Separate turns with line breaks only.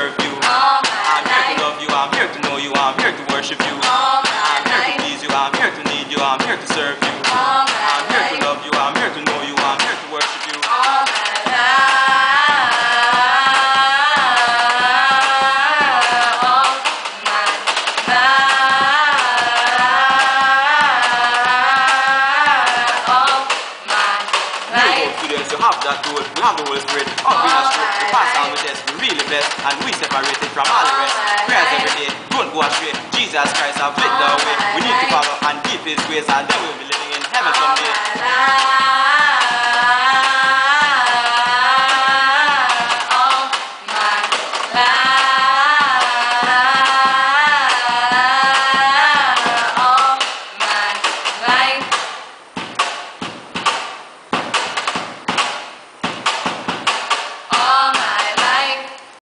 serve you. I'm here to love you, I'm here to know you, I'm here to worship you. I'm here to please you, I'm here to need you, I'm here to serve you. Have that goal, we have the Holy Spirit. Up in us, we pass on with us, we really blessed, and we separated from all the rest. Prayers every day, don't go astray. Jesus Christ have lit the way. We need to follow and keep His ways, and then we'll be living